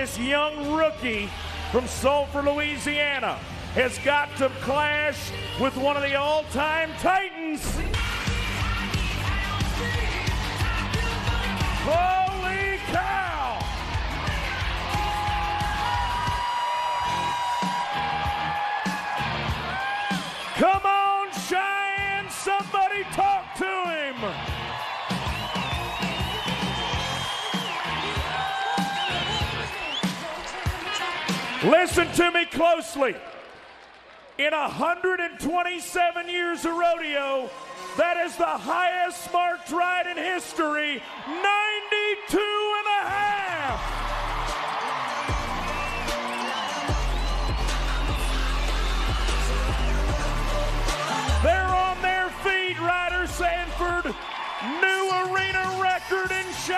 this young rookie from Sulphur, Louisiana, has got to clash with one of the all time Titans. Holy cow! Come on, Cheyenne! Somebody talk to him! Listen to me closely. In 127 years of rodeo, that is the highest marked ride in history 92 and a half. They're on their feet, Ryder Sanford. New arena record in show.